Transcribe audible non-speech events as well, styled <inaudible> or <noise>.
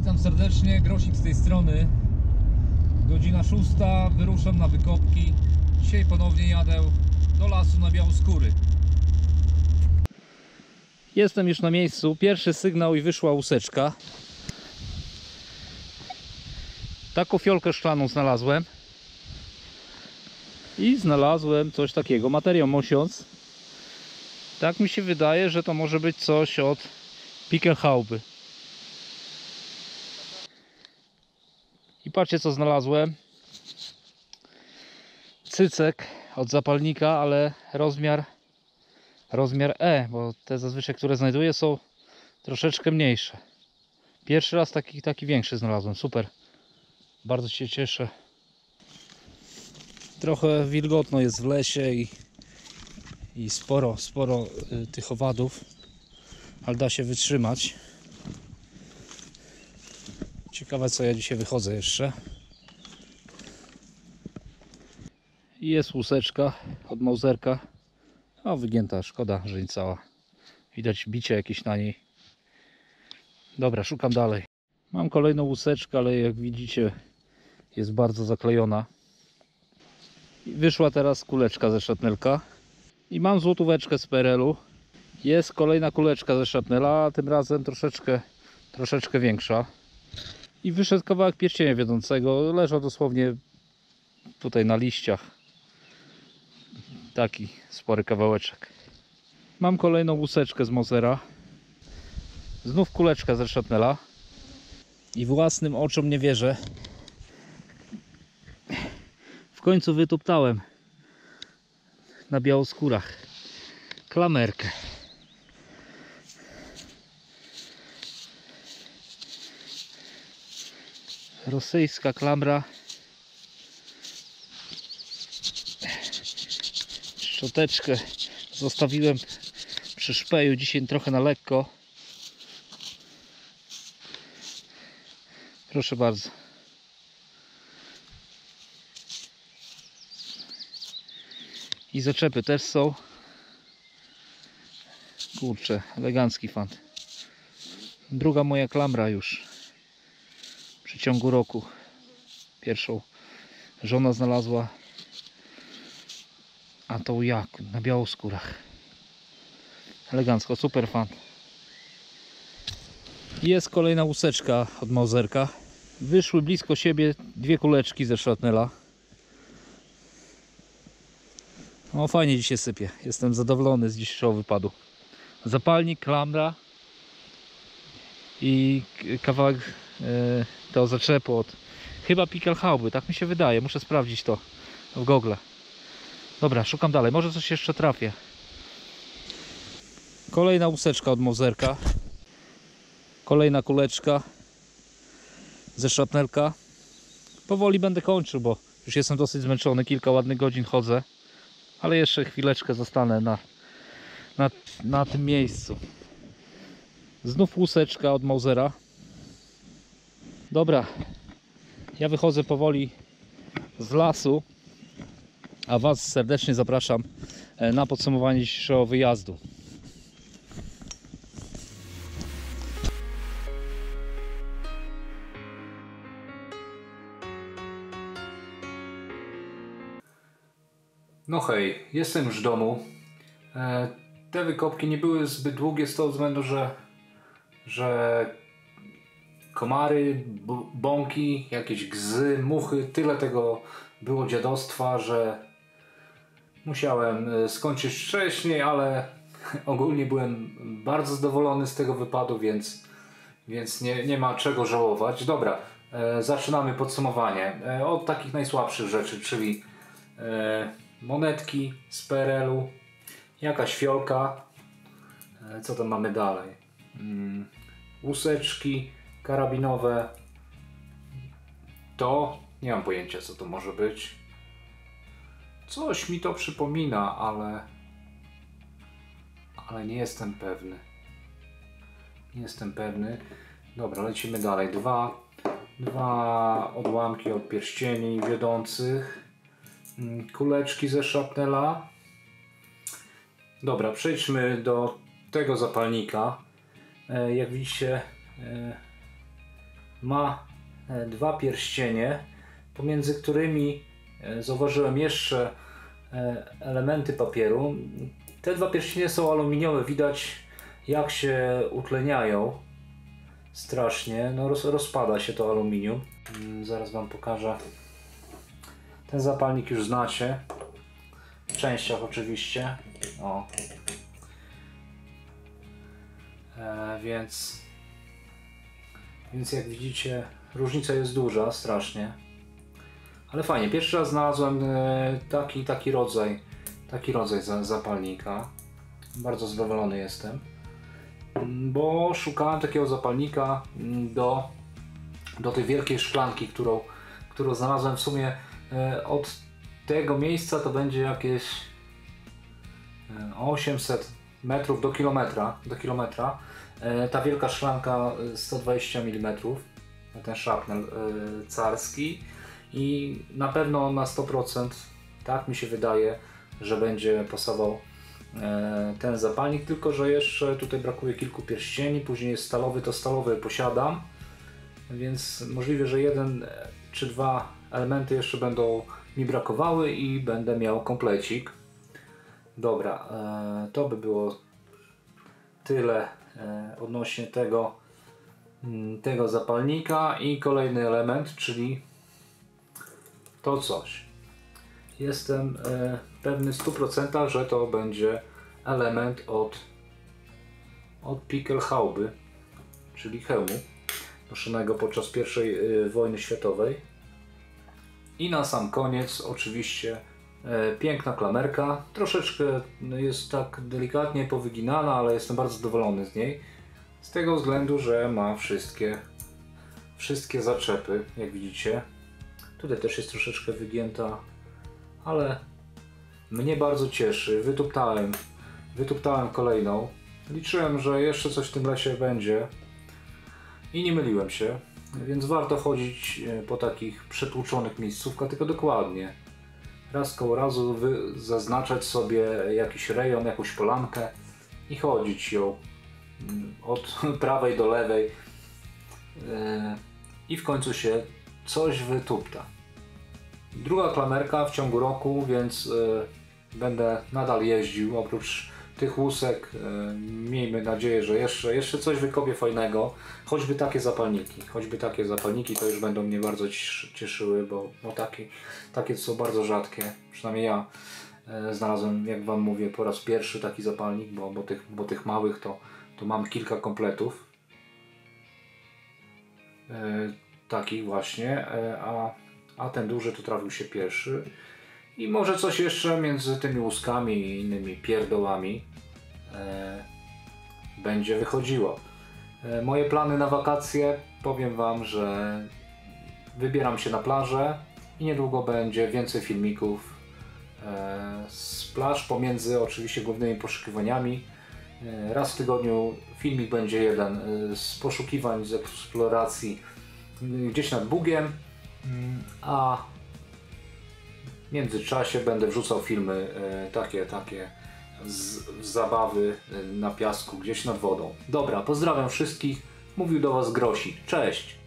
Witam serdecznie, Grosik z tej strony. Godzina szósta, wyruszam na wykopki. Dzisiaj ponownie jadę do lasu na Białoskóry. Jestem już na miejscu. Pierwszy sygnał i wyszła łuseczka. Taką fiolkę szklaną znalazłem. I znalazłem coś takiego, materiał mosiąc. Tak mi się wydaje, że to może być coś od Pickelhauby. I patrzcie co znalazłem. Cycek od zapalnika, ale rozmiar rozmiar E, bo te zazwyczaj, które znajduję są troszeczkę mniejsze. Pierwszy raz taki, taki większy znalazłem, super. Bardzo się cieszę. Trochę wilgotno jest w lesie i, i sporo, sporo y, tych owadów, ale da się wytrzymać. Ciekawe co ja dzisiaj wychodzę jeszcze. Jest łuseczka od Mauserka. O, wygięta, szkoda, że nie cała. Widać bicie jakieś na niej. Dobra, szukam dalej. Mam kolejną łuseczkę, ale jak widzicie jest bardzo zaklejona. Wyszła teraz kuleczka ze szatnelka. I mam złotóweczkę z PRL-u. Jest kolejna kuleczka ze szatnela, a tym razem troszeczkę, troszeczkę większa. I wyszedł kawałek pierścienia wiodącego. Leżał dosłownie tutaj na liściach. Taki spory kawałeczek. Mam kolejną łuseczkę z Mozera. Znów kuleczka ze szatnela. I własnym oczom nie wierzę. W końcu wytuptałem na białoskórach klamerkę. Rosyjska klamra szczoteczkę zostawiłem przy szpeju dzisiaj trochę na lekko. Proszę bardzo. I zaczepy też są. Kurczę elegancki fant. Druga moja klamra już przeciągu roku. Pierwszą żona znalazła, a tą jak na białoskórach. Elegancko, super fan. Jest kolejna łuseczka od Mauserka. Wyszły blisko siebie dwie kuleczki ze szatnela. O, fajnie dzisiaj sypie. Jestem zadowolony z dzisiejszego wypadu. Zapalnik, klamra i kawałek to zaczepu od chyba Pickelhauby, tak mi się wydaje, muszę sprawdzić to w Google. Dobra, szukam dalej, może coś jeszcze trafię. Kolejna łuseczka od Mozerka. Kolejna kuleczka ze szatnelka. Powoli będę kończył, bo już jestem dosyć zmęczony, kilka ładnych godzin chodzę. Ale jeszcze chwileczkę zostanę na, na, na tym miejscu. Znów łuseczka od Mausera. Dobra, ja wychodzę powoli z lasu, a Was serdecznie zapraszam e, na podsumowanie dzisiejszego wyjazdu. No hej, jestem już w domu. E, te wykopki nie były zbyt długie z tego względu, że, że komary, bąki, jakieś gzy, muchy, tyle tego było dziadostwa, że musiałem e, skończyć wcześniej, ale <laughs> ogólnie byłem bardzo zadowolony z tego wypadu, więc, więc nie, nie ma czego żałować. Dobra, e, zaczynamy podsumowanie. E, od takich najsłabszych rzeczy, czyli e, monetki z PRL-u, jakaś fiolka, e, co tam mamy dalej? Mm, łuseczki karabinowe. To nie mam pojęcia, co to może być. Coś mi to przypomina, ale. Ale nie jestem pewny. Nie jestem pewny. Dobra, lecimy dalej. Dwa, dwa odłamki od pierścieni wiodących. Mm, Kuleczki ze szapnela. Dobra, przejdźmy do tego zapalnika. E, Jak widzicie, e, ma e, dwa pierścienie, pomiędzy którymi e, zauważyłem jeszcze e, elementy papieru. Te dwa pierścienie są aluminiowe, widać jak się utleniają strasznie. No roz, rozpada się to aluminium. Mm, Zaraz Wam pokażę. Ten zapalnik już znacie. W częściach oczywiście. O. E, więc więc jak widzicie różnica jest duża strasznie. Ale fajnie, pierwszy raz znalazłem e, taki, taki rodzaj taki rodzaj za, zapalnika. Bardzo zadowolony jestem. Bo szukałem takiego zapalnika mm, do, do tej wielkiej szklanki, którą, którą znalazłem w sumie e, od tego miejsca to będzie jakieś e, 800 metrów do kilometra, do kilometra. E, Ta wielka szklanka e, 120 mm, ten szarpnel e, carski i na pewno na 100%, tak mi się wydaje, że będzie pasował e, ten zapalnik, tylko że jeszcze tutaj brakuje kilku pierścieni, później jest stalowy, to stalowy posiadam, więc możliwe, że jeden czy dwa elementy jeszcze będą mi brakowały i będę miał komplecik. Dobra, e, to by było tyle e, odnośnie tego, mm, tego zapalnika i kolejny element, czyli to coś. Jestem e, pewny w 100%, że to będzie element od, od Pickelhauby, czyli hełmu noszonego podczas I wojny światowej. I na sam koniec oczywiście piękna klamerka. Troszeczkę jest tak delikatnie powyginana, ale jestem bardzo zadowolony z niej. Z tego względu, że ma wszystkie, wszystkie zaczepy, jak widzicie. Tutaj też jest troszeczkę wygięta, ale mnie bardzo cieszy. Wytuptałem, wytuptałem kolejną. Liczyłem, że jeszcze coś w tym lesie będzie i nie myliłem się, więc warto chodzić e, po takich przetłuczonych miejscówkach, tylko dokładnie. Raz koło razu zaznaczać sobie jakiś rejon, jakąś polankę i chodzić ją mm, od <laughs> prawej do lewej e, i w końcu się coś wytupta. Druga klamerka w ciągu roku, więc e, będę nadal jeździł. Oprócz tych łusek, e, miejmy nadzieję, że jeszcze, jeszcze coś wykopię fajnego. Choćby takie zapalniki. Choćby takie zapalniki to już będą mnie bardzo ciesz- cieszyły, bo, bo takie, takie są bardzo rzadkie. Przynajmniej ja e, znalazłem, jak Wam mówię, po raz pierwszy taki zapalnik, bo, bo, tych, bo tych małych to, to mam kilka kompletów. E, takich właśnie, a, a ten duży to trafił się pierwszy. I może coś jeszcze między tymi łuskami i innymi pierdołami będzie wychodziło. E, moje plany na wakacje, powiem Wam, że wybieram się na plażę i niedługo będzie więcej filmików e, z plaż pomiędzy oczywiście głównymi poszukiwaniami. E, raz w tygodniu filmik będzie jeden e, z poszukiwań, z eksploracji gdzieś nad Bugiem, mm, a w międzyczasie będę wrzucał filmy e, takie, takie z, zabawy e, na piasku, gdzieś nad wodą. Dobra, pozdrawiam wszystkich. Mówił do Was Grosik. Cześć!